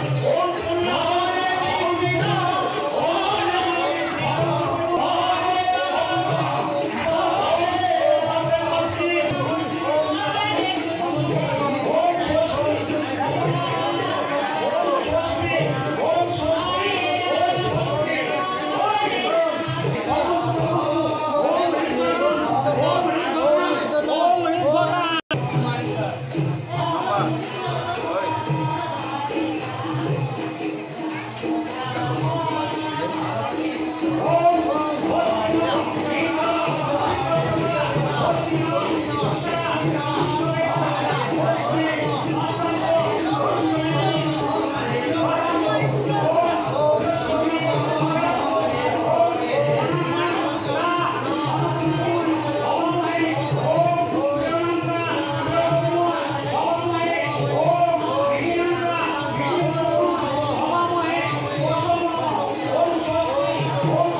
Good. Oh, Oh,